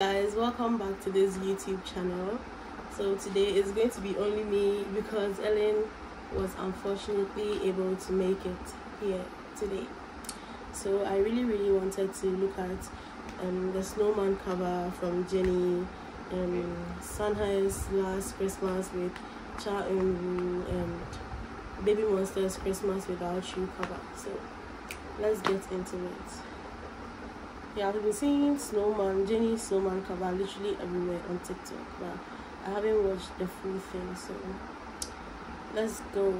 guys welcome back to this youtube channel. So today is going to be only me because ellen was unfortunately able to make it here today. So i really really wanted to look at um, the snowman cover from Jennie um Sanha's last christmas with cha and baby monsters christmas without you cover. So let's get into it yeah, I've been seeing Snowman, Jennie Snowman cover literally everywhere on TikTok, but I haven't watched the full thing, so let's go.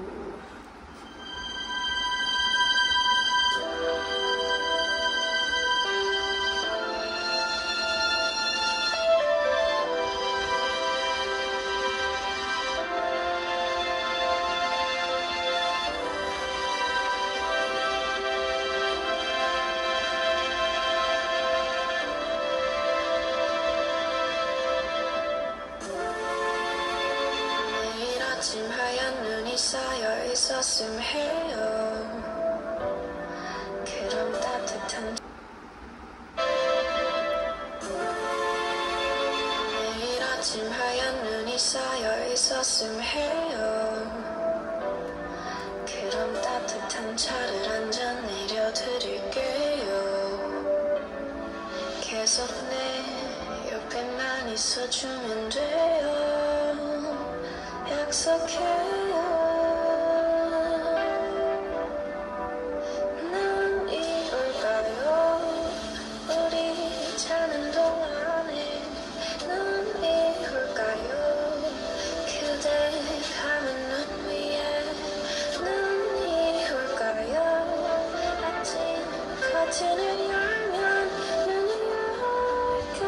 있었음 해요. 그럼 따뜻한 매일 아침 하얀 눈이 쌓여 있었음 해요. 그럼 따뜻한 차를 한 잔 내려드릴게요. 계속 내 옆에만 있어주면 돼요. 약속해 당신을 열면 문이 열까요.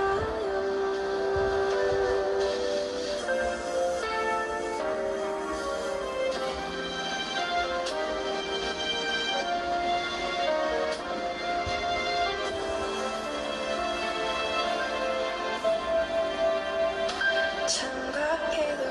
창밖에도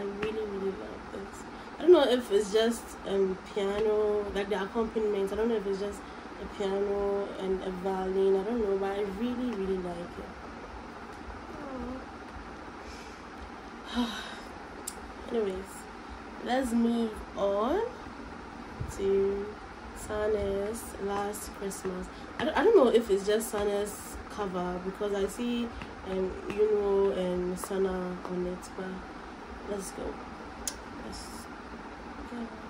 I really really love this. I don't know if it's just um, piano, like the accompaniment. I don't know if it's just a piano and a violin. I don't know, but I really really like it. Anyways, let's move on to Sanha's Last Christmas. I don't, I don't know if it's just Sanha's cover because I see um, know and Sanha on it, but Let's go. Let's go.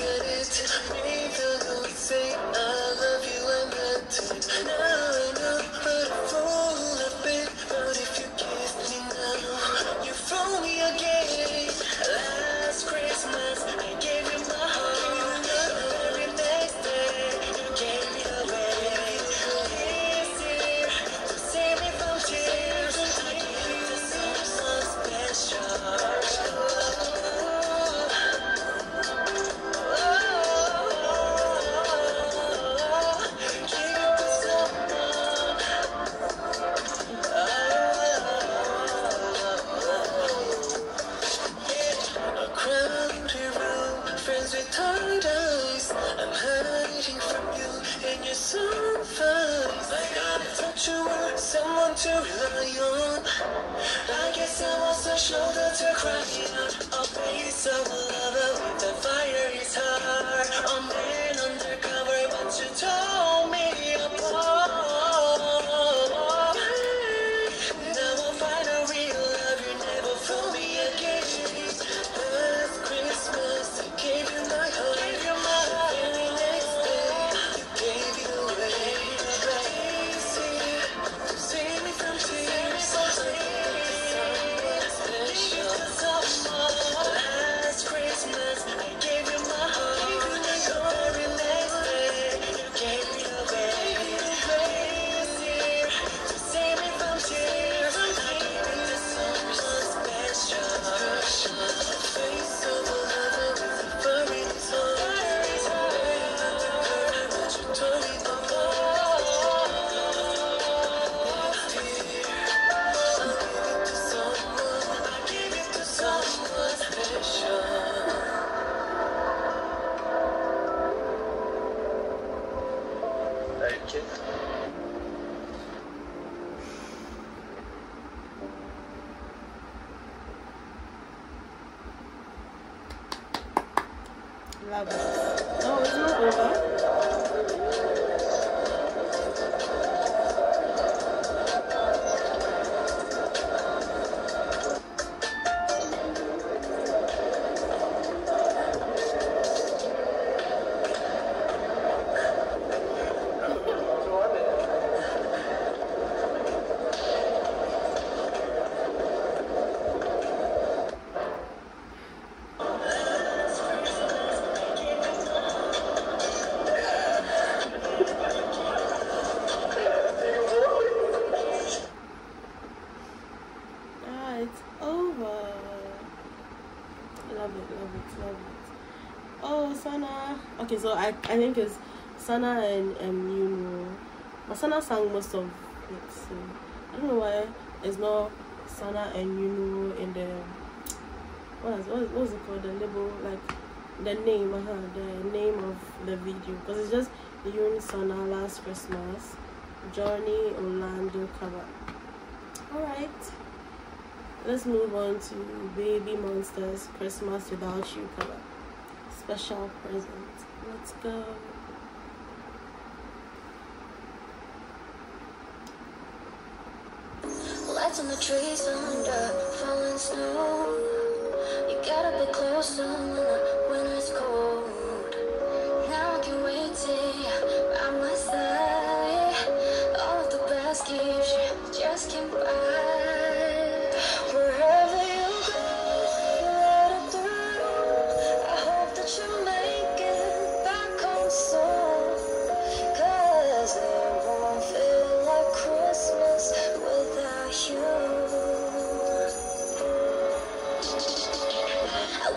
said it, made don't say I love you and that's it. Now I guess I was a shoulder to cry on. A face of a lover with the fire is hard. A man undercover, but you told. so I, I think it's Sanha and um, you know, but Sanha sang most of it. So I don't know why it's not Sanha and you know in the what is what, was it called the label like the name uh -huh, the name of the video because it's just Yun Sanha last Christmas Journey Orlando cover. All right, let's move on to Baby Monsters Christmas Without You cover special present. Let's go. Lights on the trees under falling snow. You gotta be closer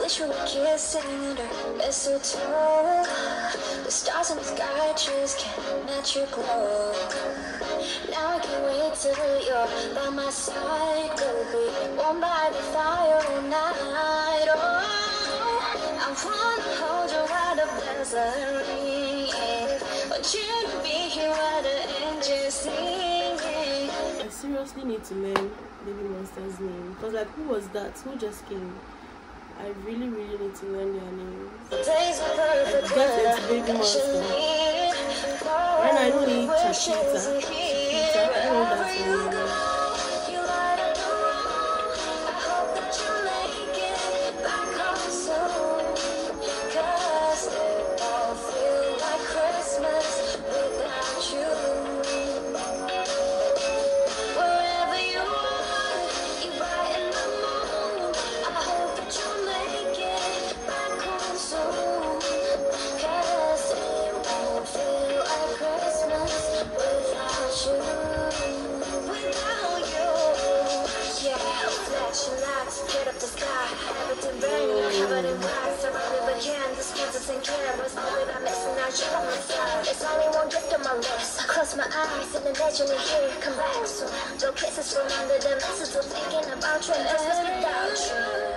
wish we were kissing under mistletoe. The stars in the sky just can't match your glow. Now I can't wait till you're by my side. Could be warm by the fire all night. Oh, I wanna hold you right up desert. Want you to be here while the angels singing. I seriously need to learn Baby Monster's name because like who was that? Who just came? I really really need to learn their names. Perfect it's Baby Monster. When I the Chiquita. Chiquita, I know that's eyes and it here. Come back soon. No kisses from under the mistletoe. Thinking about you and Christmas without you. You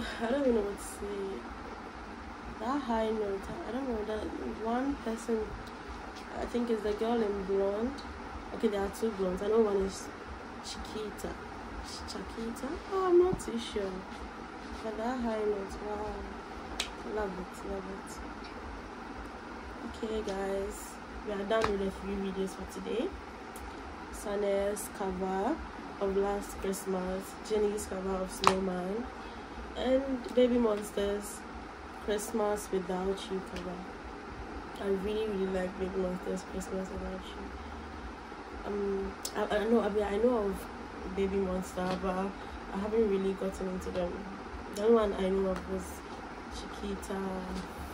I don't even know what to say. That high note, I don't know. That one person, I think is the girl in blonde. Okay, there are two blondes. I know one is Chiquita. Chiquita? Oh, I'm not too sure. But that high note, wow. Love it, love it. Okay, guys, we are done with the three videos for today. Sanha's cover of Last Christmas, Jennie's cover of Snowman, and Baby Monsters Christmas Without You cover. I really, really like Baby Monsters Christmas Without You. Um, I, I know, I mean, I know of Baby Monster, but I haven't really gotten into them. The only one I know of was Chiquita.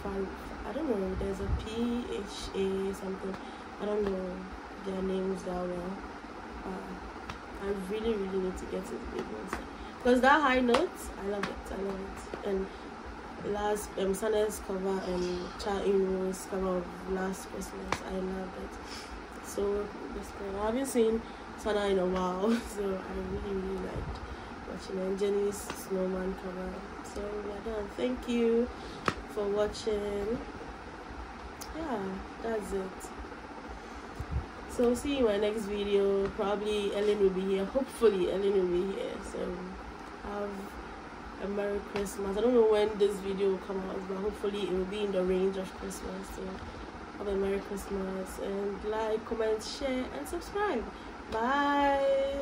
I don't know. There's a P H A something. I don't know their names that well. I really, really need to get into Baby Monster because that high notes, I love it. I love it. And last um Sanha's cover and Cha Eunwoo's cover of Last Christmas, I love it. So I haven't seen Sanha in a while, so I really, really liked watching. And Jennie's snowman cover. So we're done. Thank you for watching. Yeah, that's it. So see you in my next video. Probably Ellen will be here. Hopefully Ellen will be here. So have a Merry Christmas. I don't know when this video will come out, but hopefully it will be in the range of Christmas. So have a Merry Christmas and like, comment, share and subscribe. Bye.